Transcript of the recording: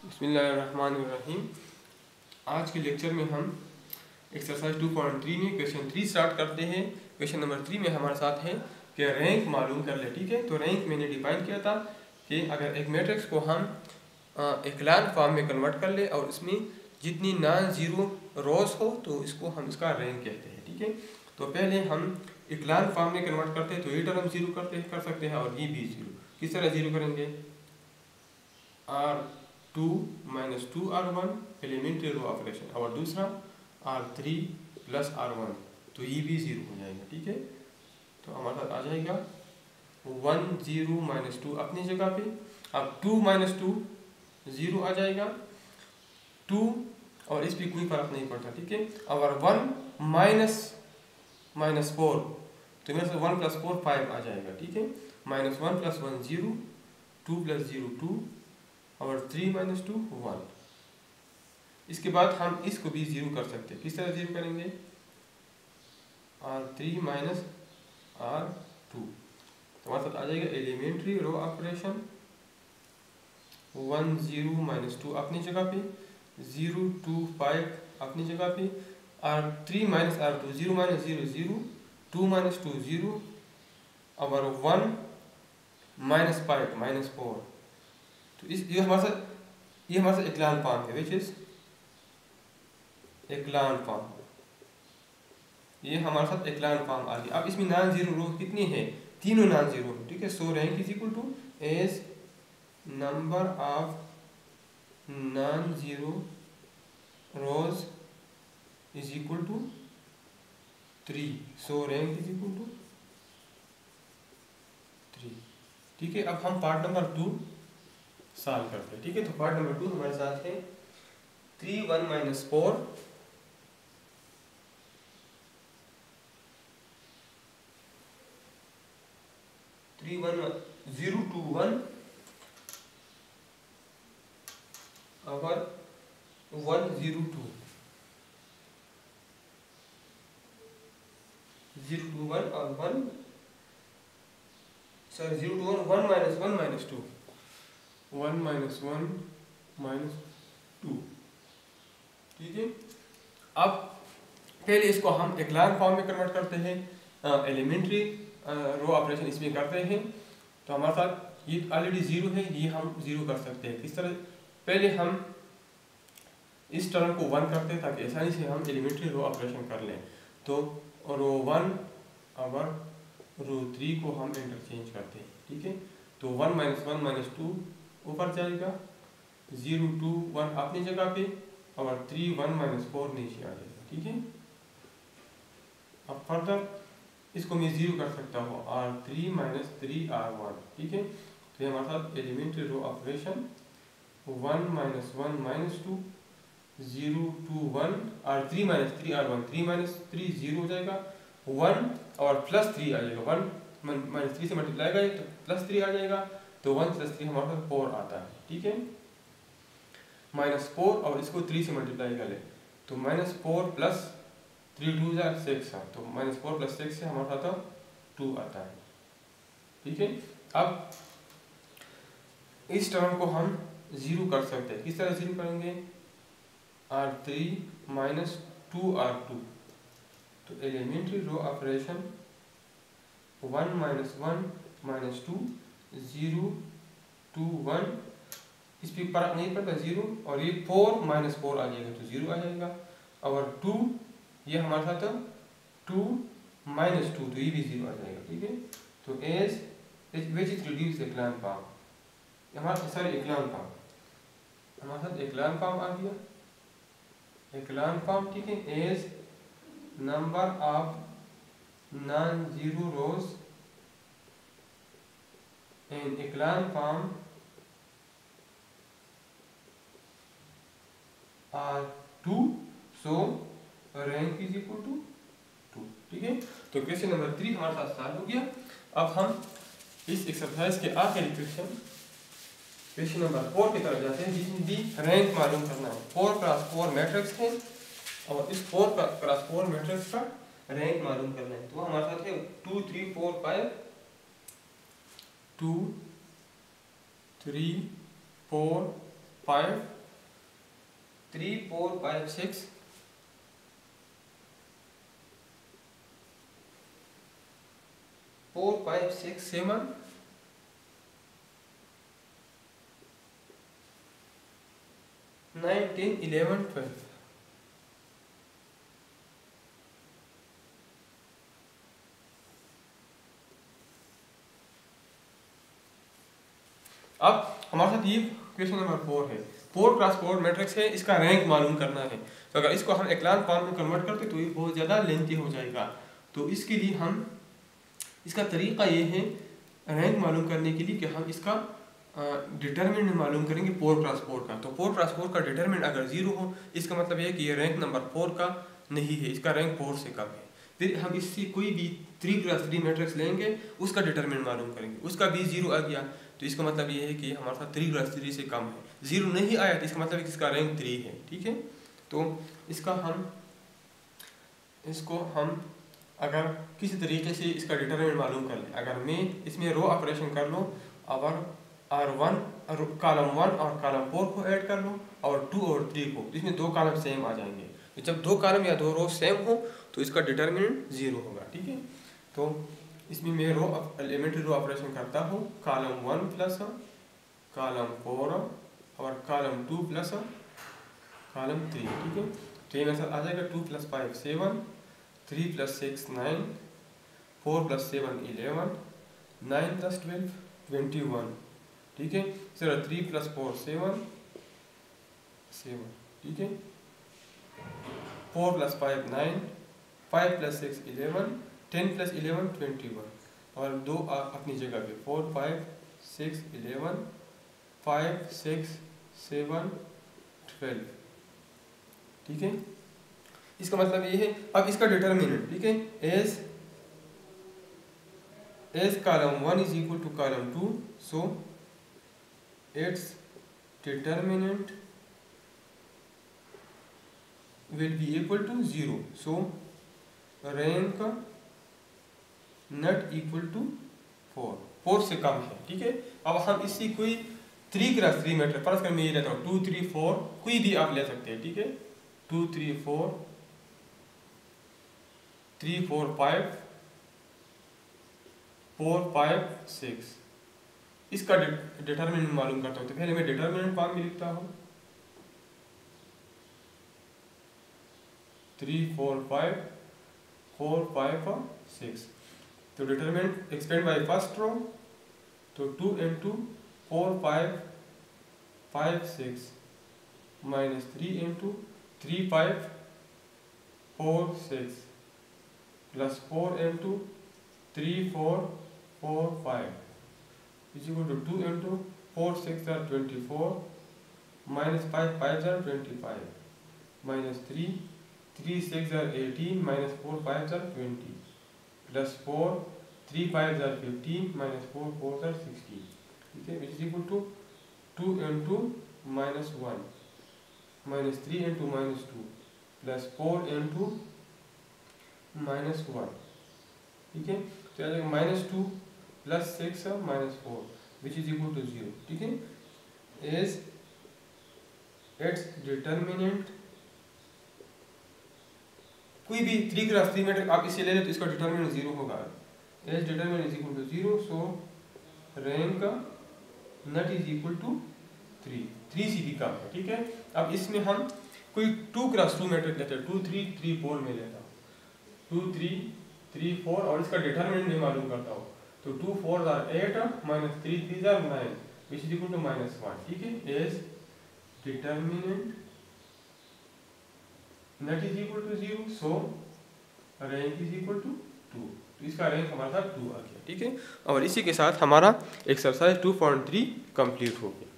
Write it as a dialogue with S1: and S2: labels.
S1: बसमीम आज के लेक्चर में हम एक्सरसाइज 2.3 में क्वेश्चन थ्री स्टार्ट करते हैं। क्वेश्चन नंबर थ्री में हमारे साथ है कि रैंक मालूम कर ले, ठीक है? तो रैंक मैंने डिफाइन किया था कि अगर एक मैट्रिक्स को हम एक लाइन फॉर्म में कन्वर्ट कर ले और इसमें जितनी नॉन ज़ीरो रोज हो तो इसको हम इसका रैंक कहते हैं, ठीक है? तो पहले हम एक लाइन फॉर्म में कन्वर्ट करते हैं तो ये टर्म ज़ीरो करते, कर सकते हैं और ये भी ज़ीरो किस तरह ज़ीरो करेंगे? R two minus two R one elementary row operation और दूसरा R three plus R one तो ये भी ज़ीरो हो जाएगा, ठीक है? तो हमारे आ जाएगा वन ज़ीरो माइनस टू अपनी जगह पे। अब टू माइनस टू ज़ीरो आ जाएगा। टू और इस पर कोई फ़र्क नहीं पड़ता, ठीक है? और वन माइनस माइनस फोर तो मेरे वन प्लस फोर फाइव आ जाएगा, ठीक है? Minus one plus one zero two plus zero two और थ्री माइनस टू वन इसके बाद हम इसको भी ज़ीरो कर सकते हैं। किस तरह ज़ीरो करेंगे? R three minus R two तो हमारे साथ आ जाएगा elementary row operation one zero minus two अपनी जगह पे। ज़ीरो टू फाइव अपनी जगह पे। R three minus R two zero minus zero zero two minus two zero और one minus five minus four तो इस, ये हमारे साथ, ये हमारे साथ इकलान फॉर्म है विच इज़ इकलान फॉर्म ये हमारे साथ इकलान फॉर्म आ गया। अब इसमें नॉन ज़ीरो रो कितनी है? तीनों नॉन ज़ीरो ठीक है? So rank is equal to as number of non zero rows is equal to three so rank is equal to three ठीक है? अब हम पार्ट नंबर टू सॉल्व करते हैं। ठीक है तो पार्ट नंबर टू हमारे साथ है। Three one minus four three one zero two one और one zero two zero two one और one sorry zero two one one minus one minus two one minus one minus two. ठीक है अब पहले इसको हम एक लाइन फॉर्म में कन्वर्ट करते हैं। एलिमेंट्री रो ऑपरेशन इसमें करते हैं। तो हमारे साथ ये ऑलरेडी ज़ीरो है, ये हम ज़ीरो कर सकते हैं। किस तरह पहले हम इस टर्म को वन करते हैं ताकि आसानी से हम एलिमेंट्री रो ऑपरेशन कर लें। तो रो वन और रो थ्री को हम इंटरचेंज करते हैं, ठीक है? तो one minus one minus two ऊपर जाएगा ज़ीरो टू वन अपनी जगह पे और थ्री वन माइनस फोर नीचे आ जाएगा, ठीक है? अब फर्दर इसको मैं ज़ीरो कर सकता हूँ R three minus three R one ठीक है? तो हमारे साथ elementary row operation one minus one minus two zero two one R three minus three R one three minus three zero हो जाएगा वन और प्लस थ्री आ जाएगा वन माइनस थ्री से मल्टीप्लाई करें तो प्लस थ्री आ जाएगा तो वन प्लस थ्री हमारे पास फोर आता है, ठीक है? माइनस फोर और इसको थ्री से मल्टीप्लाई कर ले तो minus four plus three two are six है तो माइनस फोर प्लस सिक्स से हमारे पास टू आता है, ठीक है? अब इस टर्म को हम ज़ीरो कर सकते हैं, किस तरह ज़ीरो करेंगे? R three minus two R two तो elementary row operation one minus one minus two zero two one इस पर फ़र्क नहीं पड़ता ज़ीरो और ये फोर माइनस फोर आ जाएगा तो ज़ीरो आ जाएगा और टू ये हमारे साथ टू माइनस टू तो ये भी ज़ीरो आ जाएगा ठीक है तो as which is reduce echelon form हमारे सॉरी एक्लान पाम हमारे साथ एक्लान पाम आ गया एक्लान पाम ठीक है as number of non zero rows in Eklan form are 2 so, rank is equal to 2 ठीक है? तो क्वेश्चन नंबर थ्री हमारे साथ सॉल्व हो गया। अब हम इस एक्सरसाइज के आखिरी क्वेश्चन क्वेश्चन नंबर फोर की तरफ़ जाते हैं, जिसमें भी रैंक मालूम करना है। फोर प्लस फोर मैट्रिक्स है और इस फोर प्लस फोर मैट्रिक्स का रैंक मालूम करना है। तो हमारे साथ है two three four five two three four five three four five six four five six seven nine eleven twelve अब हमारे साथ ये क्वेश्चन नंबर फोर है। फोर क्रॉस फोर मैट्रिक्स है, इसका रैंक मालूम करना है। तो अगर इसको हम एक्लान फॉर्म में कन्वर्ट करते तो ये बहुत ज़्यादा लेंथी हो जाएगा। तो इसके लिए हम, इसका तरीका ये है रैंक मालूम करने के लिए कि हम इसका डिटर्मिनेंट मालूम करेंगे फोर क्रॉस फोर का। तो फोर क्रॉस फोर का डिटर्मिनेंट अगर ज़ीरो हो, इसका मतलब ये कि ये रैंक नंबर फोर का नहीं है, इसका रैंक फोर से कम है। फिर हम इससे कोई भी थ्री क्रॉस थ्री मैट्रिक्स लेंगे, उसका डिटर्मिनेंट मालूम करेंगे। उसका भी ज़ीरो आ गया। तो इसका मतलब ये है कि हमारे साथ थ्री प्लस थ्री से कम है। ज़ीरो नहीं आया तो इसका मतलब इसका रैंक थ्री है, ठीक है? तो इसका हम, इसको हम अगर किसी तरीके से इसका डिटरमिनेंट मालूम कर लें। अगर मैं इसमें रो ऑपरेशन कर लूँ और आर वन कॉलम वन और कॉलम फोर को ऐड कर लो और टू और थ्री को इसमें दो कॉलम सेम आ जाएँगे। तो जब दो कॉलम या दो रो सेम हो तो इसका डिटर्मिनेंट ज़ीरो होगा, ठीक है? तो इसमें मैं रो एलिमेंट्री रो ऑपरेशन करता हूँ। Column one plus column four और column two plus column three ठीक है? तो ये मेरे आ जाएगा two plus five seven three plus six nine four plus seven eleven nine plus twelve twenty one ठीक है? Sir three plus four seven seven ठीक है? Four plus five nine five plus six eleven ten plus eleven twenty one. और दो अपनी जगह पे। Four, five, six, eleven, five, six, seven, twelve. ठीक है? इसका मतलब ये है, अब इसका डिटर्मिनेंट ठीक है? As as column one is equal to column two so its determinant will be equal to zero. So rank not equal to four four से कम है, ठीक है? अब हम इसी कोई थ्री क्रॉस थ्री मीटर फ़र्ज़ कर मैं ये लेता हूँ टू थ्री फोर कोई भी आप ले सकते हैं, ठीक है? Two three four three four five four five six इसका डिटर्मिनेंट मालूम करता हूँ तो पहले मैं डिटर्मिनेंट फॉर्म में लिखता हूँ। Three four five four five और सिक्स तो determinant expand by first row तो two into four five five six minus three into three five four six plus four into three four four five is equal to two into four six are twenty four minus five five are twenty five minus three three six are eighteen minus four five are twenty four three five are fifteen minus four four are sixteen ठीक है which is equal to two into minus one minus three into minus two plus four into minus one ठीक है? तो आ जाएगा minus two plus six minus four which is equal to zero ठीक है? Is its determinant कोई भी three cross three metre आप इसे ले लें तो इसका डिटर्मिनेंट ज़ीरो होगा। As determinant is equal to zero so rank not is equal to three three सी कम है, ठीक है? अब इसमें हम कोई टू क्रॉस टू मैट्रिक लेते हैं। टू थ्री थ्री फोर में लेता हूँ। टू थ्री थ्री फोर और इसका डिटर्मिनेंट नहीं मालूम करता हूँ। तो two four are eight minus three three are nine is equal to minus one ठीक है? As determinant not is equal to zero so rank is equal to two तो इसका रैंक हमारा था टू आ गया, ठीक है? और इसी के साथ हमारा exercise two point three complete हो गया।